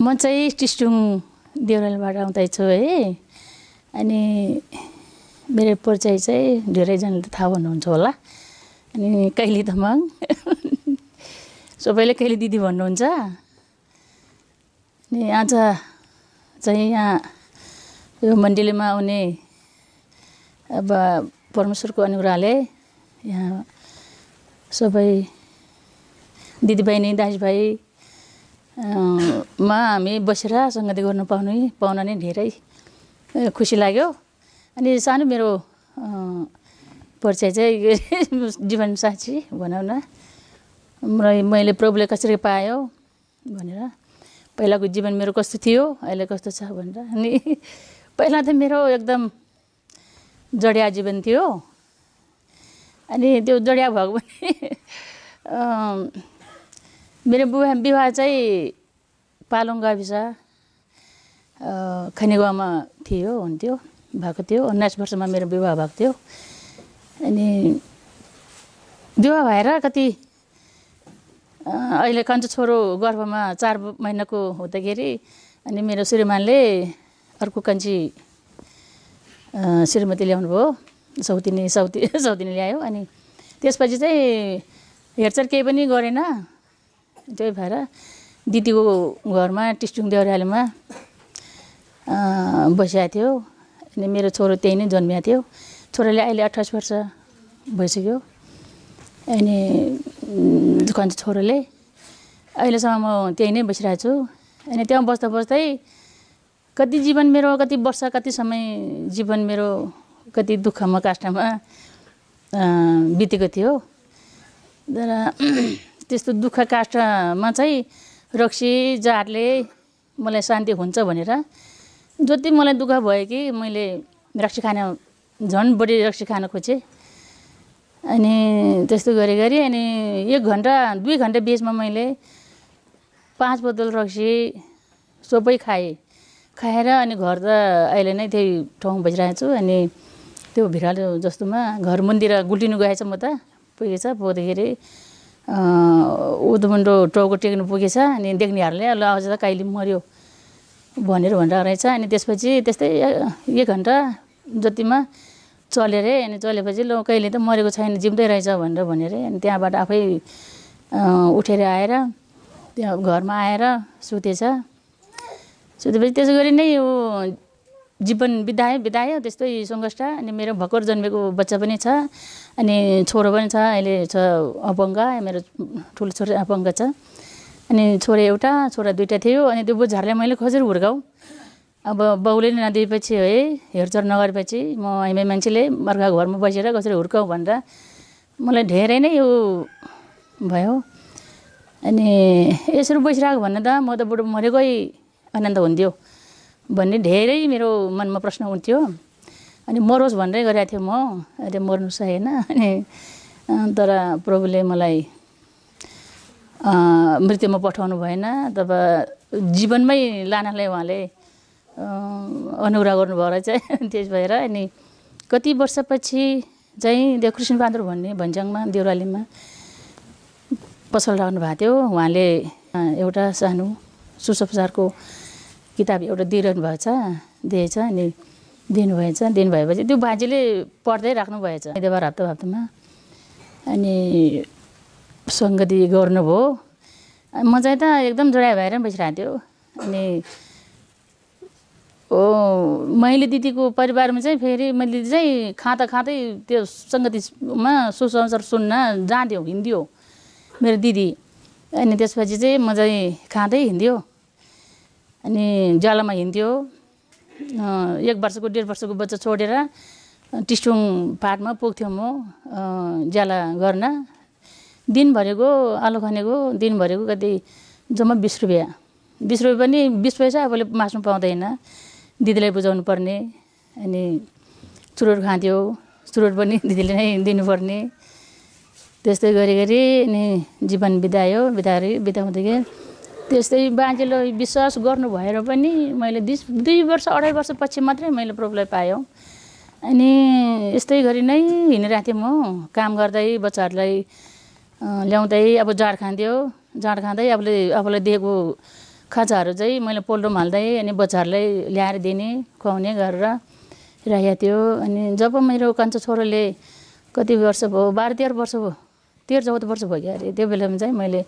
म चाहिँ टिस्टुङ देउरालीबाट आउँदैछु है। अनि मेरो परिचय चाहिँ धेरैजनाले त थाहा भन्नुहुन्छ होला। अनि कैली तामाङ। सबैले कैली दिदी भन्नुहुन्छ। अनि आज चाहिँ यहाँ यो मन्डलीमा आउने अब परमेश्वरको अनुग्रहले यहाँ सबै दिदीबहिनी दाजुभाइ मा हामी बसेर सङ्गति गर्नु पाउने पाउन नै धेरै खुसी लाग्यो। अनि सानो मेरो परिचय चाहिँ जीवन साथी भनौँ न। मैले प्रभुले कसरी पायो भनेर। पहिलाको जीवन मेरो कस्तो थियो अहिले कस्तो छ भनेर। अनि पहिला त मेरो एकदम जडिया जीवन थियो। अनि त्यो जडिया भएको पनि मेरो बुवा विवाह चाहिँ पालोङ गाविस खैनी थियो हुन्थ्यो भएको थियो उन्नाइस वर्षमा मेरो विवाह भएको थियो। अनि विवाह भएर कति अहिले कान्छो छोरो गर्भमा चार महिनाको हुँदाखेरि अनि मेरो श्रीमानले अर्को कान्छी श्रीमती ल्याउनु भयो सौतिनी सौती सौतिनी ल्यायो। अनि त्यसपछि चाहिँ हेरचाह केही पनि गरेन। त्यही भएर दिदीको घरमा टिस्टुङ देउरालीमा बसिरहेको थियो। अनि मेरो छोरो त्यही नै जन्मिएको थियो। छोराले अहिले अठाइस वर्ष भइसक्यो। अनि कान्छो छोरोले अहिलेसम्म म त्यही नै बसिरहेको छु। अनि त्यहाँ बस्दा बस्दै कति जीवन मेरो कति वर्ष कति समय जीवन मेरो कति दुःखमा काष्ठमा बितेको थियो। तर त्यस्तो दुःख काष्ठमा चाहिँ रक्सी जातले मलाई शान्ति हुन्छ भनेर। जति मलाई दुःख भयो कि मैले रक्सी खान झन् बढी रक्सी खान खोजेँ। अनि त्यस्तो गरी गरी अनि एक घन्टा दुई घन्टा बिचमा मैले पाँच बोतल रक्सी सबै खाएँ। खाएर अनि घर त अहिले नै त्यही ठाउँ बसिरहेको छु अनि त्यो भिरालो जस्तोमा घर मन्दिर गुल्टिनु गएछ म त। पुगेछ पुग्दाखेरि उदमुन्डो टाउको टेक्नु पुगेछ अनि देख्नेहरूले ल अझ त कहिले मऱ्यो भनेर भनेर रहेछ। अनि त्यसपछि त्यस्तै एक घन्टा जतिमा चल्यो अरे अनि चलेपछि ल कहिले त मरेको छैन जिउँदै रहेछ भनेर भन्यो अरे अनि त्यहाँबाट आफै उठेर आएर त्यहाँ घरमा आएर सुतेछ। सुतेपछि त्यसो गरी नै यो जीवन बितायो बितायो त्यस्तै सङ्घर्ष अनि मेरो भर्खर जन्मेको बच्चा पनि छ अनि छोरो पनि छ अहिले छ अपङ्ग मेरो ठुलो छोरो अपङ्ग छ। अनि छोरा एउटा छोरा दुइटा थियो अनि त्यो बुझारलाई मैले खोजेर हुर्काउँ अब बाउले नदिएपछि है हेरचाह नगरेपछि म हामी मान्छेले अर्का घरमा बसेर कसरी हुर्काउँ भनेर मलाई धेरै नै यो भयो। अनि यसरी बसिरहेको भन्दा त म त बुढो मरेकै आनन्द हुन्थ्यो। भन्ने धेरै मेरो मनमा प्रश्न हुन्थ्यो। अनि मरोस् भनेरै गरेको थियो म। अहिले मर्नु सकेन अनि तर प्रभुले मलाई मृत्युमा पठाउनु भएन। तब जीवनमै लानलाई उहाँले अनुग्रह गर्नुभयो रहेछ त्यस भएर। अनि कति वर्षपछि चाहिँ त्यो कृष्णबहादुर भन्ने भन्ज्याङमा देउरालीमा पसल राख्नु भएको थियो। उहाँले एउटा सानो सुसमाचारको किताब एउटा दिइरहनु भएको छ दिएछ अनि दिनुभएछ। दिनुभएपछि त्यो बाजेले पढ्दै राख्नु भएछ। आइतबार हप्ता हप्तामा। अनि सङ्गति गर्नुभयो। म चाहिँ त एकदम जोडा भएर बसिरहेको थियो अनि हो मैले दिदीको परिवारमा चाहिँ फेरि मैले दिदी चाहिँ खाँदा खाँदै त्यो सङ्गतिमा सुसमाचार सुन्न जाँथ्यो हिँड्थ्यो मेरो दिदी। अनि त्यसपछि चाहिँ म चाहिँ खाँदै हिँड्थ्यो। अनि जालामा हिँड्थ्यो। एक वर्षको डेढ वर्षको बच्चा छोडेर टिस्टुङ पाटमा पुग्थ्यो म ज्याला गर्न। दिनभरिको आलु खनेको दिनभरिको कति जम्मा बिस रुपियाँ। बिस रुपियाँ पनि बिस पैसा आफूले मास्नु पाउँदैन। दिदीलाई बुझाउनु पर्ने अनि चुरोट खान्थ्यो। चुरोट पनि दिदीले नै दिनुपर्ने। त्यस्तै गरी गरी अनि जीवन बितायो बिताएर बिताउँदै त्यस्तै बाजेले विश्वास गर्नु भएर पनि मैले दुई दुई वर्ष अढाई वर्षपछि मात्रै मैले प्रभुलाई पायो। अनि यस्तै गरी नै हिँडिरहेको थिएँ म काम गर्दै बच्चाहरूलाई ल्याउँदै अब जाँड खान्थ्यो। जाँड खाँदै आफूले आफूलाई दिएको खाजाहरू चाहिँ मैले पोल्ट्रोमा हाल्दै अनि बच्चाहरूलाई ल्याएर दिने खुवाउने गरेर राखेको थियो। अनि जब मेरो कान्छो छोरोले कति वर्ष भयो बाह्र तेह्र वर्ष भयो तेह्र चौध वर्ष भयो अरे त्यो बेलामा चाहिँ मैले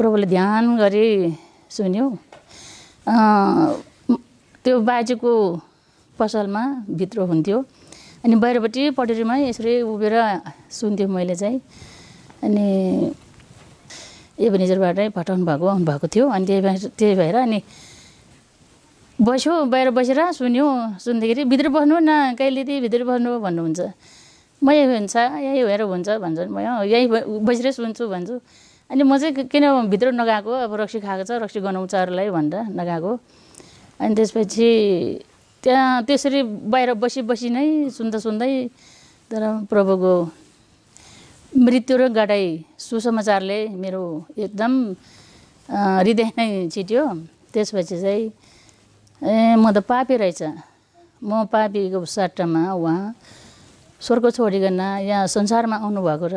प्रभुले ध्यान गरी सुन्यो। त्यो बाजेको पसलमा भित्र हुन्थ्यो। अनि बाहिरपट्टि पटेरीमा यसरी उभिएर सुन्थ्यो मैले चाहिँ। अनि एभेनेजरबाटै पठाउनु भएको आउनु भएको थियो। अनि त्यही भएर त्यही भएर अनि बस्यो बाहिर बसेर सुन्यो। सुन्दाखेरि भित्र बस्नु न कहिले त्यही भित्र बस्नु भन्नुहुन्छ। म यही हुन्छ यही भएर हुन्छ भन्छ म यहीँ बसेरै सुन्छु भन्छु। अनि म चाहिँ किन भित्र नगएको? अब रक्सी खाएको छ रक्सी गनाउँछ अरूलाई भनेर नगएको। अनि त्यसपछि त्यहाँ त्यसरी बाहिर बसी बसी नै सुन्दा सुन्दै तर प्रभुको मृत्यु र गडाइ सुसमाचारले मेरो एकदम हृदय नै छिट्यो। त्यसपछि चाहिँ ए म त पापी रहेछ। म पापीको सट्टामा उहाँ स्वर्ग छोडिकन यहाँ संसारमा आउनुभएको र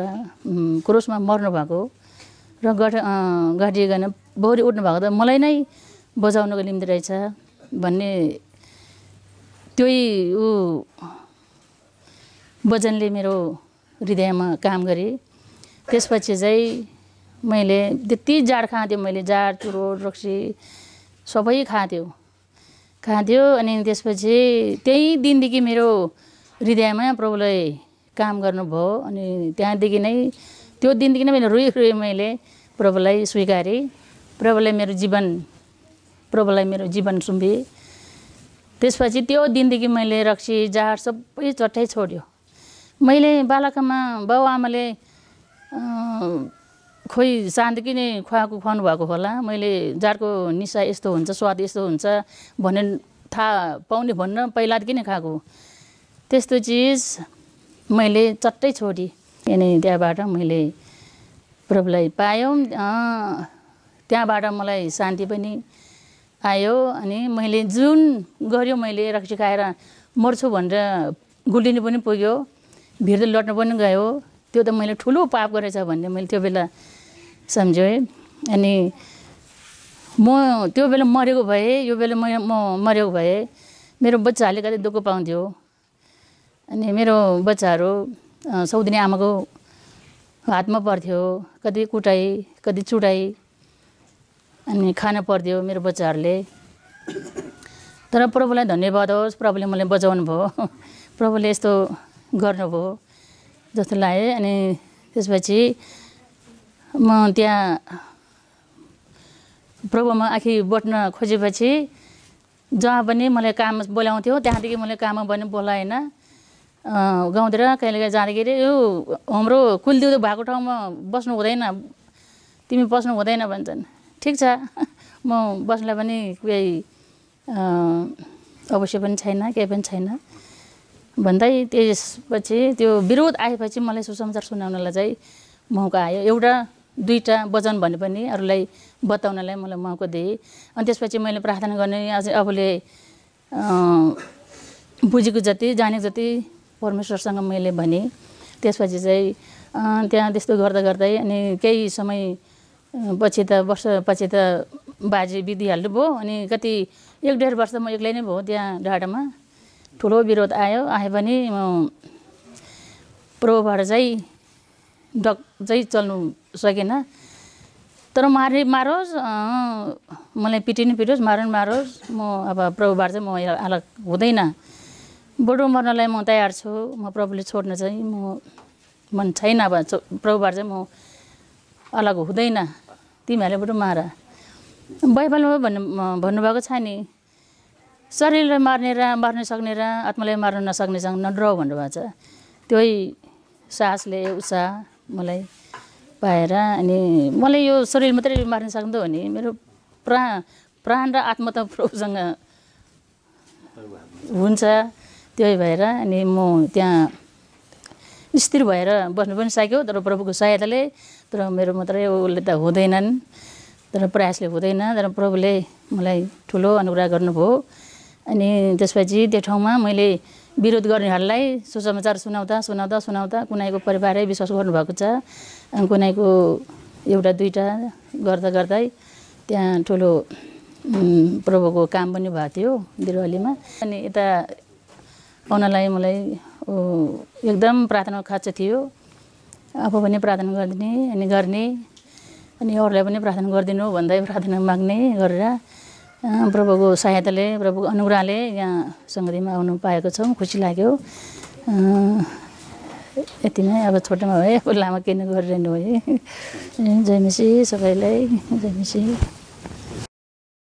क्रोसमा मर्नुभएको र गठ घटिकन बौरी उठ्नुभएको त मलाई नै बजाउनुको निम्ति रहेछ भन्ने त्यही ऊ वचनले मेरो हृदयमा काम गरेँ। त्यसपछि चाहिँ मैले त्यति जाड खाँथेँ मैले जाड चुरोट रक्सी सबै खाँथ्यो खाँथ्यो अनि त्यसपछि त्यही दिनदेखि मेरो हृदयमा प्रभुले काम गर्नुभयो अनि त्यहाँदेखि नै त्यो दिनदेखि नै मैले रोइ रोएँ मैले प्रभुलाई स्वीकारेँ। प्रभुलाई मेरो जीवन प्रभुलाई मेरो जीवन सुम्पेँ त्यसपछि त्यो दिनदेखि मैले रक्सी जाड सबै चट्टै छोड्यो। मैले बालकमा बाउआमाले खोइ सानदेखि नै खुवाएको खुवाउनु भएको होला। मैले जाडको निसा यस्तो हुन्छ स्वाद यस्तो हुन्छ भन्ने थाहा पाउने भन्न पहिलादेखि नै खाएको त्यस्तो चिज मैले चट्टै छोडेँ। अनि त्यहाँबाट मैले प्रभुलाई पायौँ। त्यहाँबाट मलाई शान्ति पनि आयो अनि मैले जुन गऱ्यो मैले रक्सी खाएर मर्छु भनेर गुलिनु पनि पुग्यो भिर्दै लड्नु पनि गयो त्यो त मैले ठुलो पाप गरेछ भन्ने मैले त्यो बेला सम्झेँ। अनि म त्यो बेला मरेको भए यो बेला म म मरेको भए मेरो बच्चाहरूले कति दुःख पाउँथ्यो। अनि मेरो बच्चाहरू सौदिनी आमाको हातमा पर्थ्यो कति कुटाइ कति चुटाइ अनि खान पर्थ्यो मेरो बच्चाहरूले। तर प्रभुलाई धन्यवाद होस् प्रभुले मलाई बचाउनु भयो प्रभुले यस्तो गर्नुभयो जस्तो लाग्यो। अनि त्यसपछि म त्यहाँ प्रभुमा आखि बट्न खोजेपछि जहाँ पनि मलाई काम बोलाउँथ्यो त्यहाँदेखि मैले काममा पनि बोलाएन। गाउँतिर कहिले कहिले जाँदाखेरि यो हाम्रो कुलदेउतो भएको ठाउँमा बस्नु हुँदैन। तिमी बस्नु हुँदैन भन्छन्। ठिक छ। म बस्नलाई पनि केही अवश्य पनि छैन केही पनि छैन। भन्दै त्यसपछि त्यो विरोध आएपछि मलाई सुसमाचार सुनाउनलाई चाहिँ मौका आयो। एउटा दुईवटा वचन भने पनि अरूलाई बताउनलाई मलाई मौका दिएँ। अनि त्यसपछि मैले प्रार्थना गर्ने। अझै आफूले बुझेको जति जानेको जति परमेश्वरसँग मैले भनेँ त्यसपछि चाहिँ त्यहाँ त्यस्तो गर्दा गर्दै अनि केही समय पछि त वर्ष पछि त बाजे बितिहाल्नु भयो अनि कति एक डेढ वर्ष म एक्लै नै भयो त्यहाँ डाँडामा। ठुलो विरोध आयो आए पनि म प्रभुबाट चाहिँ डक चाहिँ चल्नु सकेन। तर मारे मारोस् मलाई पिटिनु पिटोस् मारौँ मारोस् म अब प्रभुबाट चाहिँ म अलग हुँदैन। बडो मर्नलाई म तयार छु। म प्रभुले छोड्न चाहिँ म मन छैन अब प्रभुबाट चाहिँ म अलग हुँदैन। तिमीहरूले बरु मार। बाइबलमा भन्नु भन्नुभएको छ नि शरीरलाई मार्ने र मार्न सक्ने र आत्मालाई मार्न नसक्नेसँग नडराउ भन्नुभएको छ। त्यही सासले उत्साह मलाई पाएर अनि मलाई यो शरीर मात्रै मार्न सक्दो हो नि। मेरो प्राण प्राण र आत्मा त प्रभुसँग हुन्छ। त्यही भएर अनि म त्यहाँ स्थिर भएर बस्नु पनि सक्यो तर प्रभुको सहायताले तर मेरो मात्रै उसले त हुँदैनन् तर प्रयासले हुँदैन तर प्रभुले मलाई ठुलो अनुग्रह गर्नुभयो। अनि त्यसपछि त्यो ठाउँमा मैले विरोध गर्नेहरूलाई सुसमाचार सुनाउँदा सुनाउँदा सुनाउँदा कुनैको परिवारै विश्वास गर्नुभएको छ। कुनैको एउटा दुइटा गर्दा गर्दै त्यहाँ ठुलो प्रभुको काम पनि भएको थियो बिरुवालीमा अनि यता आउनलाई मलाई एकदम प्रार्थनाको खाँचो थियो। आफू पनि प्रार्थना गरिदिने अनि गर्ने अनि अरूलाई पनि प्रार्थना गरिदिनु भन्दै प्रार्थना माग्ने गरेर प्रभुको सहायताले प्रभुको अनुग्रहले यहाँ सङ्गतिमा आउनु पाएको छौँ। खुसी लाग्यो। यति नै। अब छोटोमा है अब लामो किन गरिरहनु है जय मसी सबैलाई। जय मसी।